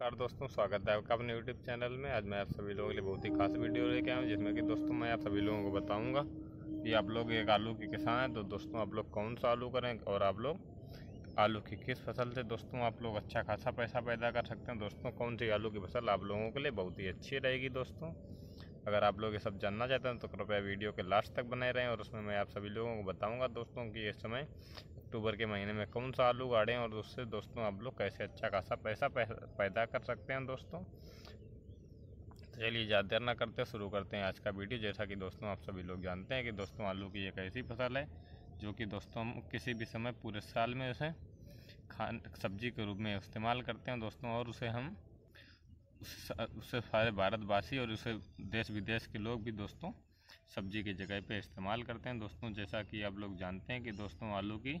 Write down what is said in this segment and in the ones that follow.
नमस्कार दोस्तों, स्वागत है आपका अपने यूट्यूब चैनल में। आज मैं आप सभी लोगों के लिए बहुत ही खास वीडियो लेके आया हूँ, जिसमें कि दोस्तों मैं आप सभी लोगों को बताऊँगा कि आप लोग एक आलू के किसान हैं तो दोस्तों आप लोग कौन सा आलू करें और आप लोग आलू की किस फ़सल से दोस्तों आप लोग अच्छा खासा पैसा पैदा कर सकते हैं? दोस्तों, कौन सी आलू की फ़सल आप लोगों के लिए बहुत ही अच्छी रहेगी दोस्तों? अगर आप लोग ये सब जानना चाहते हैं तो कृपया वीडियो के लास्ट तक बने रहें और उसमें मैं आप सभी लोगों को बताऊँगा दोस्तों कि इस समय अक्टूबर के महीने में कौन सा आलू गाड़ें और उससे दोस्तों आप लोग कैसे अच्छा खासा पैसा पैदा कर सकते हैं दोस्तों? चलिए ज़्यादा देर ना करते, शुरू करते हैं आज का वीडियो। जैसा कि दोस्तों आप सभी लोग जानते हैं कि दोस्तों आलू की एक ऐसी फ़सल है, जो कि दोस्तों किसी भी समय पूरे साल में उसे खान, सब्ज़ी के रूप में इस्तेमाल करते हैं दोस्तों, और उसे हम उससे सारे भारतवासी और उसे देश विदेश के लोग भी दोस्तों सब्ज़ी की जगह पे इस्तेमाल करते हैं। दोस्तों जैसा कि आप लोग जानते हैं कि दोस्तों आलू की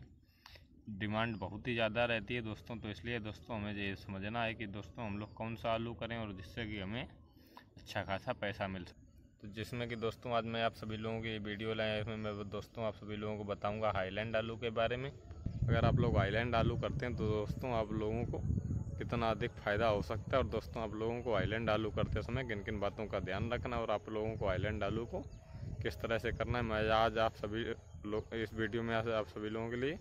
डिमांड बहुत ही ज़्यादा रहती है दोस्तों तो इसलिए दोस्तों हमें ये समझना है कि दोस्तों हम लोग कौन सा आलू करें और जिससे कि हमें अच्छा खासा पैसा मिल सके। तो जिसमें कि दोस्तों आज मैं आप सभी लोगों की वीडियो लाए इसमें मैं दोस्तों आप सभी लोगों को बताऊँगा हाईलैंड आलू के बारे में। अगर आप लोग हाईलैंड आलू करते हैं तो दोस्तों आप लोगों को कितना अधिक फ़ायदा हो सकता है और दोस्तों आप लोगों को आइलैंड आलू करते समय किन किन बातों का ध्यान रखना और आप लोगों को आइलैंड आलू को किस तरह से करना है, मैं आज आप सभी लोग इस वीडियो में आप सभी लोगों के लिए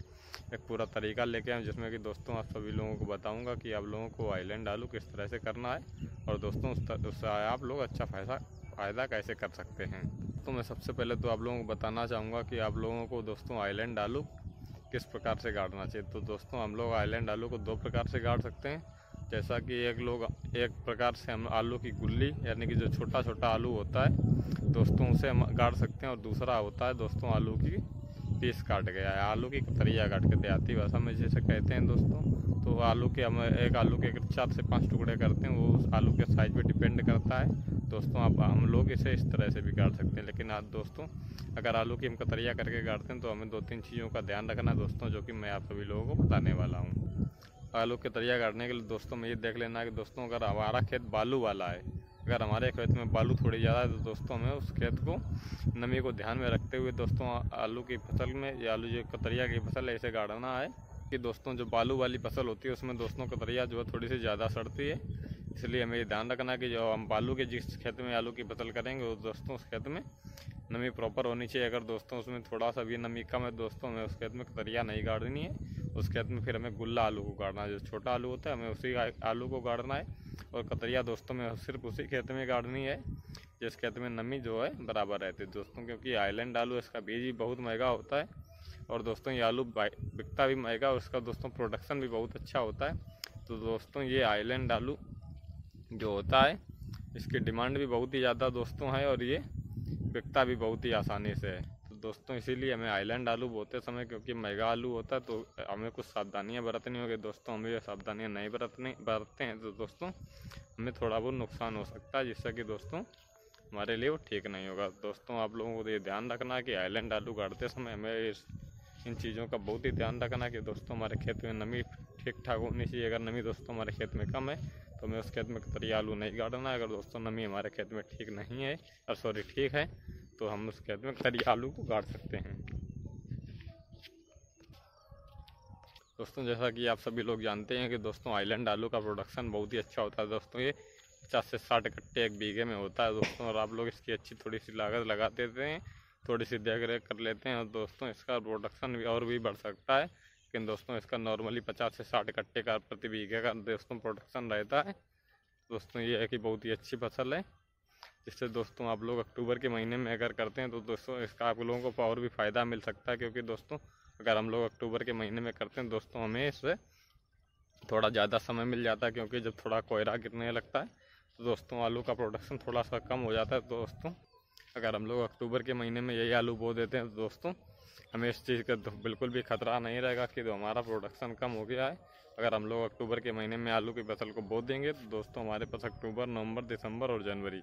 एक पूरा तरीका लेके आए जिसमें कि दोस्तों आप सभी लोगों को बताऊँगा कि आप लोगों को आइलैंड आलू किस तरह से करना है और दोस्तों उससे आप लोग अच्छा फ़ायदा फ़ायदा कैसे कर सकते हैं। तो मैं सबसे पहले तो आप लोगों को बताना चाहूँगा कि आप लोगों को दोस्तों आइलैंड आलू किस प्रकार से गाड़ना चाहिए। तो दोस्तों हम लोग आइलैंड आलू को दो प्रकार से गाड़ सकते हैं। जैसा कि एक लोग, एक प्रकार से हम आलू की गुल्ली, यानी कि जो छोटा छोटा आलू होता है, दोस्तों उसे हम गाड़ सकते हैं और दूसरा होता है दोस्तों आलू की पीस काट गया है आलू की कतरिया काट के, देहाती भाषा में जैसे कहते हैं दोस्तों। तो आलू के हम एक आलू के चार से पाँच टुकड़े करते हैं, वो उस आलू के साइज़ पे डिपेंड करता है। दोस्तों आप, हम लोग इसे इस तरह से भी काट सकते हैं, लेकिन आज दोस्तों, अगर आलू की हम कतरिया करके काटते हैं तो हमें दो तीन चीज़ों का ध्यान रखना है दोस्तों, जो कि मैं आप सभी लोगों को बताने वाला हूँ। आलू के तरिया काटने के लिए दोस्तों में ये देख लेना कि दोस्तों अगर हमारा खेत बालू वाला है, अगर हमारे खेत में बालू थोड़ी ज़्यादा है तो दोस्तों हमें उस खेत को, नमी को ध्यान में रखते हुए दोस्तों आलू की फ़सल में या आलू जो कतरिया की फ़सल है, इसे गाड़ना है कि दोस्तों जो बालू वाली फ़सल होती है, उसमें दोस्तों कतरिया जो है थोड़ी सी ज़्यादा सड़ती है। इसलिए हमें ये ध्यान रखना कि जो हम बालू के जिस खेत में आलू की फ़सल करेंगे उस दोस्तों उस खेत में नमी प्रॉपर होनी चाहिए। अगर दोस्तों उसमें थोड़ा सा भी नमी कम है, दोस्तों हमें उस खेत में कतरिया नहीं गाड़नी है। उसके खेत में फिर हमें गुल्ला आलू को गाड़ना है। जो छोटा आलू होता है, हमें उसी आलू को गाड़ना है। और कतरिया दोस्तों में सिर्फ़ उसी खेत में गाड़नी है जिस खेत में नमी जो है, बराबर रहती है दोस्तों। क्योंकि आइलैंड आलू, इसका बीज भी बहुत महँगा होता है। और दोस्तों ये आलू बिकता भी महँगा और इसका दोस्तों प्रोडक्शन भी बहुत अच्छा होता है। तो दोस्तों ये आइलैंड आलू जो होता है, इसकी डिमांड भी बहुत ही ज़्यादा दोस्तों है। और ये बिकता भी बहुत ही आसानी से है। दोस्तों, इसीलिए हमें आइलैंड आलू बोते समय, क्योंकि महँगा आलू होता है तो हमें कुछ सावधानियाँ बरतनी होगी। दोस्तों, हमें ये सावधानियाँ नहीं बरतनी, बरतते हैं तो दोस्तों, हमें थोड़ा बहुत नुकसान हो सकता है, जिससे कि दोस्तों, हमारे लिए वो ठीक नहीं होगा। दोस्तों, आप लोगों को ये ध्यान रखना कि आइलैंड आलू गाड़ते समय हमें इस, इन चीज़ों का बहुत ही ध्यान रखना कि दोस्तों, हमारे खेत में नमी ठीक ठाक होनी चाहिए। अगर नमी दोस्तों, हमारे खेत में कम है तो हमें उस खेत में कतरी आलू नहीं गाड़ना अगर दोस्तों नमी हमारे खेत में ठीक नहीं है और सॉरी ठीक है तो हम उस खेत में तरी आलू को गाड़ सकते हैं। दोस्तों जैसा कि आप सभी लोग जानते हैं कि दोस्तों आइलैंड आलू का प्रोडक्शन बहुत ही अच्छा होता है। दोस्तों ये पचास से साठ कट्टे एक बीघे में होता है दोस्तों, और आप लोग इसकी अच्छी थोड़ी सी लागत लगा देते हैं थोड़ी सी देख रेख कर लेते हैं, और दोस्तों इसका प्रोडक्शन भी और भी बढ़ सकता है। लेकिन दोस्तों इसका नॉर्मली पचास से साठ कट्टे का प्रति बीघे का दोस्तों प्रोडक्शन रहता है। दोस्तों ये है कि बहुत ही अच्छी फ़सल है। जिससे दोस्तों आप लोग अक्टूबर के महीने में अगर करते हैं तो दोस्तों इसका आप लोगों को और भी फ़ायदा मिल सकता है क्योंकि दोस्तों अगर हम लोग अक्टूबर के महीने में करते हैं दोस्तों हमें इससे थोड़ा ज़्यादा समय मिल जाता है क्योंकि जब थोड़ा कोयरा गिरने लगता है तो दोस्तों आलू का प्रोडक्शन थोड़ा सा कम हो जाता है। दोस्तों अगर हम लोग अक्टूबर के महीने में यही आलू बो देते हैं तो दोस्तों हमें इस चीज़ का तो बिल्कुल भी खतरा नहीं रहेगा कि तो हमारा प्रोडक्शन कम हो गया है। अगर हम लोग अक्टूबर के महीने में आलू की फ़सल को बो देंगे तो दोस्तों हमारे पास अक्टूबर, नवंबर, दिसंबर और जनवरी।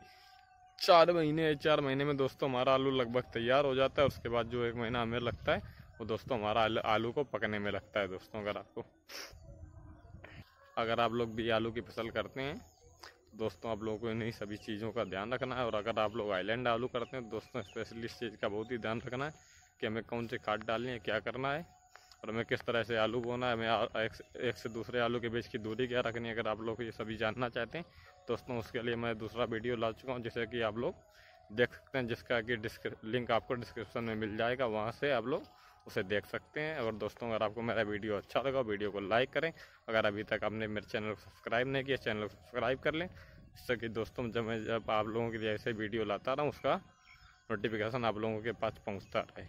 चार महीने चार महीने में दोस्तों हमारा आलू लगभग तैयार हो जाता है। उसके बाद जो एक महीना हमें लगता है, वो दोस्तों हमारा आलू को पकने में लगता है दोस्तों, अगर आपको। अगर आप लोग भी आलू की फ़सल करते हैं तो दोस्तों आप लोगों को इन्हीं सभी चीज़ों का ध्यान रखना है। और अगर आप लोग आइलैंड आलू करते हैं तो दोस्तों स्पेशली इस चीज़ का बहुत ही ध्यान रखना है। कि हमें कौन सी खाद डालनी है क्या करना है और हमें किस तरह से आलू बोना है। हमें एक, एक से दूसरे आलू के बीच की दूरी क्या रखनी है अगर आप लोग ये सभी जानना चाहते हैं दोस्तों उसके लिए मैं दूसरा वीडियो ला चुका हूँ जिसे कि आप लोग देख सकते हैं जिसका कि लिंक आपको डिस्क्रिप्शन में मिल जाएगा वहाँ से आप लोग उसे देख सकते हैं। और दोस्तों अगर आपको मेरा वीडियो अच्छा लगा वीडियो को लाइक करें। अगर अभी तक आपने मेरे चैनल को सब्सक्राइब नहीं किया चैनल को सब्सक्राइब कर लें जिससे कि दोस्तों जब मैं जब आप लोगों के लिए ऐसे वीडियो लाता रहा उसका नोटिफिकेशन आप लोगों के पास पहुँचता रहे।